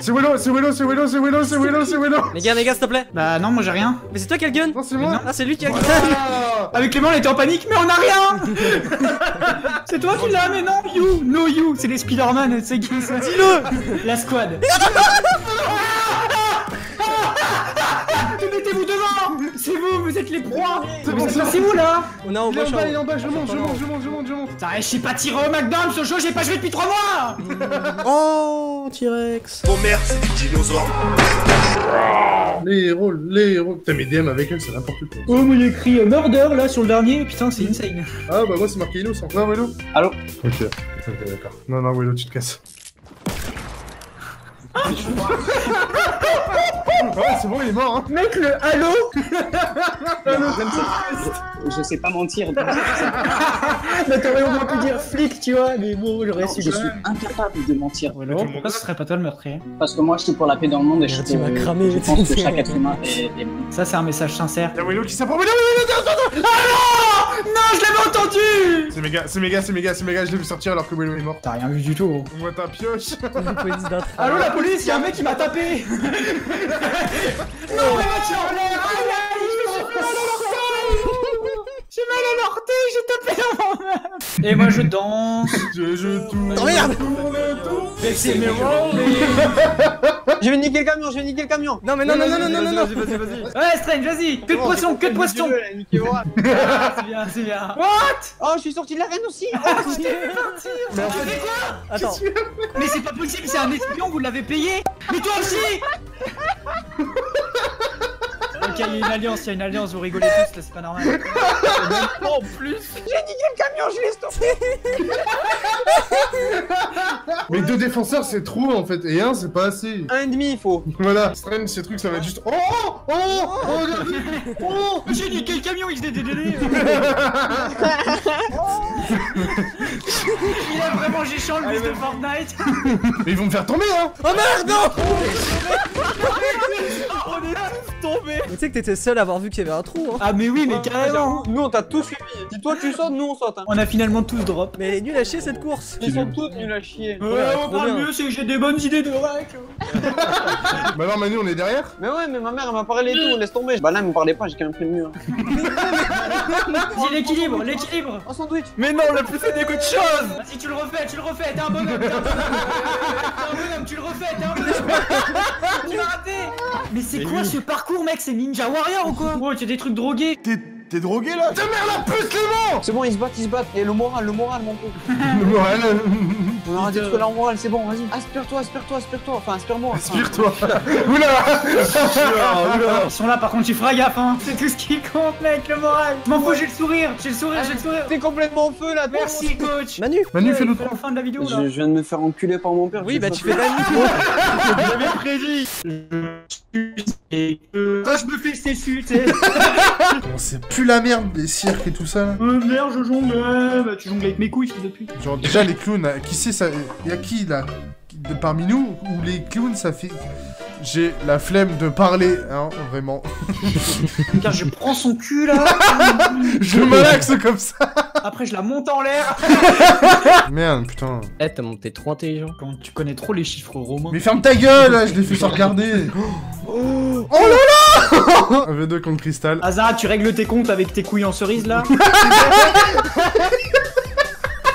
C'est Willow, c'est Willow, c'est Willow, c'est Willow, c'est Willow, c'est Willow.
Les gars, les gars, s'il te plaît.
Bah non moi j'ai rien.
Mais c'est toi qui as le gun
Non, c'est moi.
Ah, c'est lui qui a le gun. (laughs)
Avec Clément on était en panique mais on a rien. (laughs) C'est toi qui l'as mais non You No you. C'est les Spider-Man c'est qui ça Dis-le. La squad vous, vous êtes les proies
C'est
Mais
bon,
ça
c'est
où là
On est en
Il est
bas,
en bas, il est en bas, je monte, je monte, je monte, je monte, je monte, je monte
Putain, je sais pas tirer au McDonald's ce jeu, j'ai pas joué depuis 3 mois (laughs)
Oh, T-Rex.
Bon merde, c'est des dinosaures.
Les héros, les héros Putain, mes DM avec elle, c'est n'importe quoi.
Oh, mais il y a écrit euh, Murder là sur le dernier, putain, c'est insane.
Ah bah moi c'est marqué innocent. Non, Willow
Allô
Ok, ok, d'accord. Non, non, Willow, tu te casses. Ouais, c'est bon, il est mort, hein.
Mec, le halo (laughs)
je sais pas mentir. (laughs)
Mais t'aurais au moins pu dire flic, tu vois, mais bon, j'aurais su
Je suis incapable de mentir.
Voilà, pourquoi ce serait pas toi le meurtrier
Parce que moi, je suis pour la paix dans le monde et je, je pense que chaque être humain est.
Ça, c'est un message sincère.
Y'a Willow qui.
Ah non Non, je l'avais entendu
C'est méga, c'est méga, c'est méga, c'est méga, je l'ai vu sortir alors que Willow est mort.
T'as rien vu du tout.
On voit ta pioche. (laughs)
Allô la police, y'a un mec qui m'a tapé. (laughs) Non, mais moi tu en l'air. L'orteil. J'ai mal à l'orteil, j'ai tapé dans mon meuf Et moi je danse. (laughs)
Je, je tourne.
Oh merde.
C'est mes
Je vais niquer le camion, je vais niquer le camion.
Non, mais non, non, non, non, non, non, non.
Vas-y, vas-y, vas-y.
Ouais, Strange, vas-y. Que de poisson, que de poisson (laughs) Ah, C'est bien, c'est bien. What
Oh, je suis sorti de l'arène aussi.
Oh, je t'ai fait partir.
Mais
quoi
Attends.
Mais c'est pas possible, c'est un espion, vous l'avez payé. Mais toi aussi (laughs) Ok, il y a une alliance, il y a une alliance, vous rigolez tous, là, c'est pas normal. (laughs)
En plus J'ai niqué le camion, je l'ai stoppé (laughs)
Mais deux défenseurs c'est trop en fait, et un c'est pas assez.
Un et demi, il faut.
Voilà, Strange, ces trucs ça va être juste. Oh Oh Oh regardez Oh (laughs)
J'ai niqué le camion XDDD Il a vraiment géchant le bus de Fortnite
Mais ils vont me faire tomber hein
Oh merde, non
On est tous tombés
Mais tu sais que t'étais seul à avoir vu qu'il y avait un trou, hein.
Ah mais oui, mais carrément
Nous, on t'a tous suivi. Si toi tu sautes, nous on saute. Hein.
On a finalement tous drop.
Mais elle est nulle à chier cette course.
Ils sont tous nuls à chier.
Ouais,
Ouais,
on parle
bien.
mieux, c'est que j'ai des bonnes idées de rec
Bah alors Manu on est derrière
Mais ouais, mais ma mère elle m'a parlé et tout, laisse tomber. Bah là, elle me parlait pas, j'ai quand même pris le mur.
Dis l'équilibre, l'équilibre
Oh, sandwich
Mais non, on a plus fait des coups de choses Vas-y, tu le refais, tu le refais, t'es un bonhomme, t'es un bonhomme (laughs) T'es un bonhomme, tu le refais, t'es un bonhomme (laughs) Tu l'as raté Mais c'est quoi ce parcours, mec C'est Ninja Warrior ou quoi Oh, tu des trucs drogués
T'es t'es drogué là Ta mère la puce Clément
C'est bon, ils se battent, ils se battent. Et le moral, le moral, mon pauvre. (laughs)
Le moral
On aura dit que la moral, c'est bon, vas-y. Aspire-toi, aspire-toi, aspire-toi. Enfin, aspire-moi. Enfin,
Inspire-toi (laughs) Oula.
Ils sont là, par contre, tu feras gaffe, hein. C'est tout ce qui compte, mec, le moral. M'en fous, j'ai le sourire, j'ai le sourire, j'ai le sourire.
T'es complètement en feu là, toi.
Merci, coach.
Manu.
Manu fais le
C'est la fin de la vidéo,
Je,
là.
je viens de me faire enculer par mon père.
Oui, bah tu fais pas (laughs) une
J'avais prédit. Je suis Et que... Ah, je me fais dessus, tu sais
Bon, c'est plus la merde, les cirques et tout ça, là.
Euh, merde, je jongle. Ouais, bah tu jongles avec mes couilles, fils de pute.
Genre, déjà, les clowns, euh, qui c'est ça Y'a qui, là de Parmi nous, ou les clowns, ça fait... J'ai la flemme de parler, hein, vraiment. (laughs)
Car je prends son cul, là (laughs)
je malaxe comme ça
Après, je la monte en l'air (laughs)
Merde, putain.
Eh, t'as monté trop intelligent.
Quand tu connais trop les chiffres romains.
Mais ferme ta gueule, là, je l'ai fait sans regarder Oh, là là Un V2 contre Cristal.
Azara, tu règles tes comptes avec tes couilles en cerise, là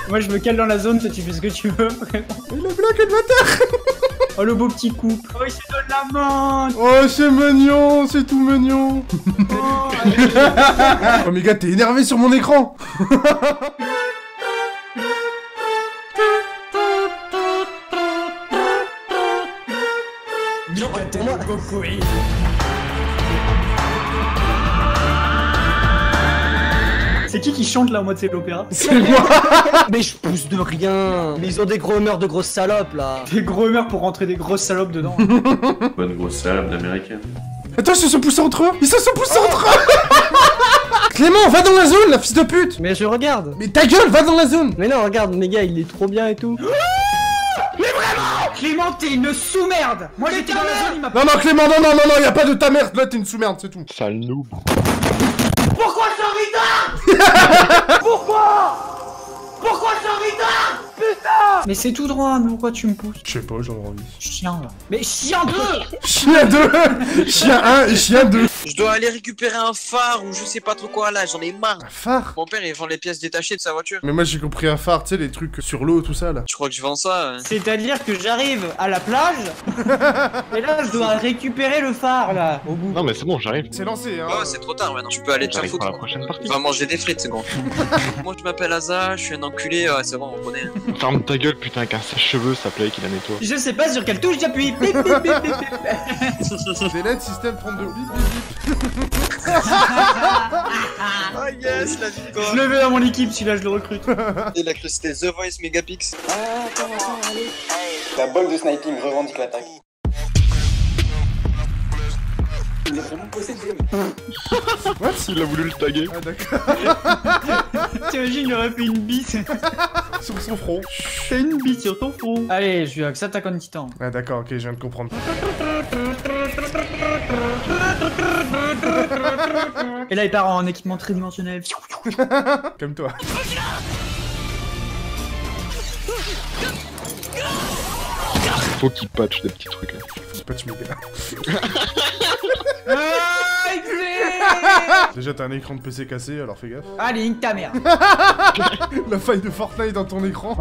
Moi, je me cale dans la zone, toi, tu fais ce que tu veux, frère.
Il a bloqué le bâtard (laughs)
Oh, le beau petit couple. Oh, il se donne la main
Oh, c'est mignon, c'est tout mignon. (laughs) Oh, mais gars, t'es énervé sur mon écran
C'est qui qui chante là en mode c'est l'opéra (laughs)
C'est moi. Mais je pousse de rien. Mais ils ont des gros mœurs de grosses salopes là.
Des gros humeurs pour rentrer des grosses salopes dedans. (laughs)
Bonne grosse salope d'américaine.
Attends, ils se sont poussés entre eux. Ils se sont poussés entre eux. (laughs) Clément, va dans la zone, la fils de pute.
Mais je regarde.
Mais ta gueule, va dans la zone.
Mais non, regarde, mes gars, il est trop bien et tout. (gasps)
Mais vraiment! Clément, t'es une sous-merde! Moi j'étais dans la zone, il m'a
Non, non, Clément, non, non, non, non, y a pas de ta merde, là, t'es une sous-merde, c'est tout.
Sale noob.
Pourquoi Pourquoi? Pourquoi ce retard? Putain Mais c'est tout droit, mais pourquoi tu me pousses
Je sais pas, j'en ai envie.
Chien là. Mais chien 2
Chien 2 Chien 1 et chien 2
Je dois aller récupérer un phare ou je sais pas trop quoi là, j'en ai marre. Un
phare
Mon père il vend les pièces détachées de sa voiture.
Mais moi j'ai compris un phare, tu sais, les trucs sur l'eau, tout ça là.
Tu crois que je vends ça hein
C'est-à-dire que j'arrive à la plage (laughs) et là je dois récupérer le phare là au bout.
Non, mais c'est bon, j'arrive.
C'est lancé, hein.
Ouais, c'est trop tard maintenant. Tu peux aller te faire foutre.
la prochaine partie.
Tu vas manger des frites, c'est bon. (laughs) Moi je m'appelle Aza, je suis un enculé, ouais, c'est bon, on connaît.
Ferme ta gueule, putain, avec un sèche-cheveux, ça plaît qu'il la nettoie.
Je sais pas sur quelle touche j'appuie. (laughs) Bip, bip, bip, bip, bip.
Délai système 32 bip bip bip.
Oh yes, la victoire.
Je le veux dans mon équipe, celui-là je le recrute.
Il a cru que c'était The Voice Megapix.
La balle de sniping revendique l'attaque. (laughs)
What
Il a voulu le taguer.
Ah d'accord. (laughs) (laughs)
T'imagines, il aurait fait une bite. (laughs)
sur son front.
T'as une bite sur ton front. Allez, je vais que ça t'attaque en titan.
Ah d'accord, ok, je viens de comprendre.
Et là il part en équipement tridimensionnel. (laughs)
Comme toi.
Faut qu'il patch des petits trucs. hein.
C'est pas tu gars.
Ah, (laughs) il
Déjà t'as un écran de PC cassé, alors fais gaffe.
Allez, nique ta mère. (laughs)
La faille de Fortnite dans ton écran.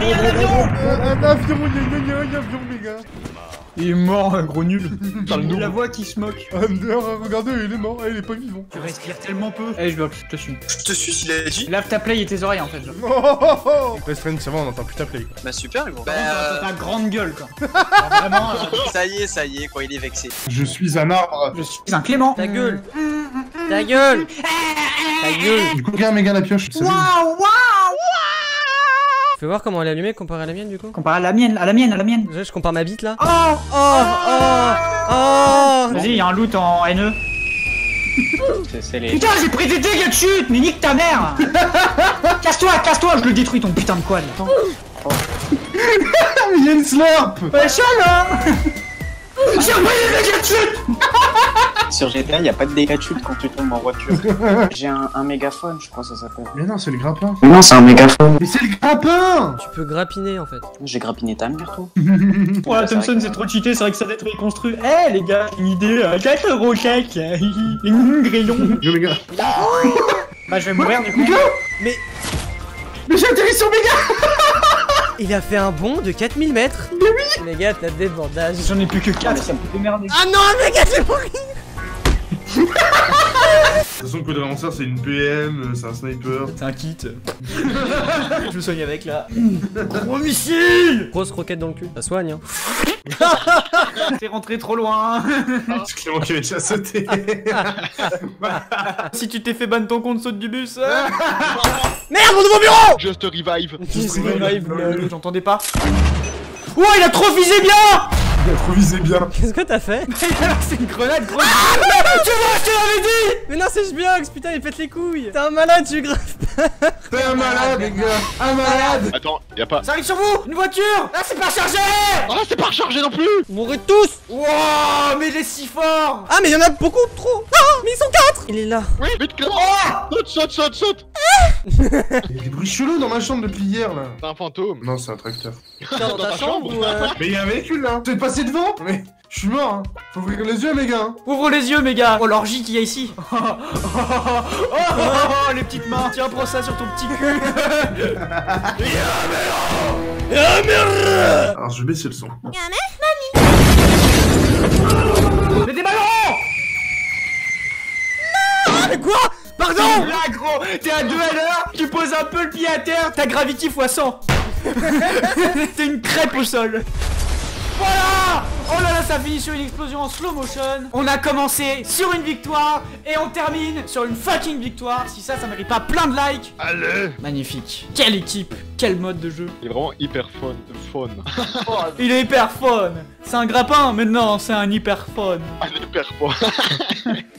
Il y a l'avion
Euh, Un avion, gna gna gna, un avion, les gars.
Il est mort, un gros nul. (laughs)
Noob.
La voix qui se moque.
Ah, regardez, il est mort, il est pas vivant.
Tu respires tellement peu. Eh, je bloque, je te suis.
Je te suis, il a dit.
Lave ta play et tes oreilles en fait. genre. (laughs)
Oh oh oh friend, ça va, on entend plus ta play. quoi.
Bah super, gros. Bah,
t'as ta grande gueule quoi. (laughs) Vraiment, euh,
ça y est, ça y est, quoi, il est vexé.
Je suis un arbre.
je suis un Clément.
Ta gueule Ta gueule Ta gueule
Du coup, regarde, Megan la pioche. Salut.
Fais voir comment elle est allumée comparé à la mienne du coup
Comparé à la mienne, à la mienne, à la mienne.
Déjà, je compare ma bite là.
Oh
Oh Oh Oh
Vas-y, y'a un loot en NE. (laughs)
Les...
Putain, j'ai pris des dégâts de chute, mais nique ta mère (laughs) Casse-toi, casse-toi, je le détruis ton putain de quad. Attends. (laughs)
Il y a une slurp
Ouais, chaleur J'ai pris des dégâts de chute
Sur GTA, y a pas de dégâts de chute quand tu tombes en voiture. (laughs) J'ai un, un mégaphone, je crois que ça s'appelle.
Mais non, c'est le grappin.
Mais non, c'est un mégaphone.
Mais c'est le grappin
Tu peux grappiner en fait.
J'ai grappiné ta mère, toi. (laughs)
Ouais, Thompson, c'est trop cheaté, c'est vrai que ça détruit construit. Eh les gars, une idée, euh, 4 euros chaque Une grillon (laughs)
Yo, Mega.
Bah, je vais mourir du coup.
Mais
Mais j'ai atterri sur Mega
il a fait un bond de 4000 mètres Mais oui Les gars, t'as des bandages.
J'en ai plus que 4, ça me fait démerder.
Ah non, les gars, c'est pourri
De toute façon, le code avanceur, c'est une PM, c'est un sniper.
C'est un kit. (laughs) je me soigne avec là. Gros missile
Grosse roquette dans le cul. Ça soigne, hein. (laughs)
T'es rentré trop loin
C'est Clément qui avait déjà sauté. (laughs)
Si tu t'es fait ban ton compte, saute du bus
Merde, mon nouveau bureau
Just revive.
J'entendais pas. Oh, il a trop visé bien
A visé bien.
Qu'est-ce que t'as fait (laughs)
C'est une grenade, gros
Tu vois, je te l'avais dit Mais non, c'est Jbiox, putain, il pète les couilles T'es un malade, tu grave
T'es un malade, les gars Un malade
Attends, y'a pas.
Ça arrive sur vous Une voiture Là, c'est pas chargé
Oh, c'est pas rechargé non plus
Mourrez tous
Wow, mais il est si fort
Ah, mais il y en a beaucoup trop Ah, mais ils sont quatre Il est là.
Oui, vite, Clément Saute, saute, saute, saute
Il y a des bruits chelous dans ma chambre depuis hier, là.
C'est un fantôme.
Non, c'est un tracteur.
Dans ta chambre ou... euh,
Mais il y a un véhicule, là T'es passé devant Mais je suis mort, hein Faut ouvrir les yeux, mes gars
Ouvre les yeux, mes gars Oh, l'orgie qu'il y a ici (laughs) oh, oh, oh, oh, oh, les petites mains Tiens, prends ça sur ton petit cul
Alors, je vais baisser le son.
Mais des ballons
Mais quoi Pardon
Là, gros. T'es à deux à l'heure, tu poses un peu le pied à terre, t'as gravity x 100 T'es une crêpe au sol. Voilà Oh là là, ça finit sur une explosion en slow motion. On a commencé sur une victoire et on termine sur une fucking victoire. Si ça, ça mérite pas plein de likes.
Allez.
Magnifique. Quelle équipe Quel mode de jeu.
Il est vraiment hyper fun. fun. (laughs)
Il est hyper fun. C'est un grappin, mais non, c'est un hyper fun.
Est hyper fun. (laughs)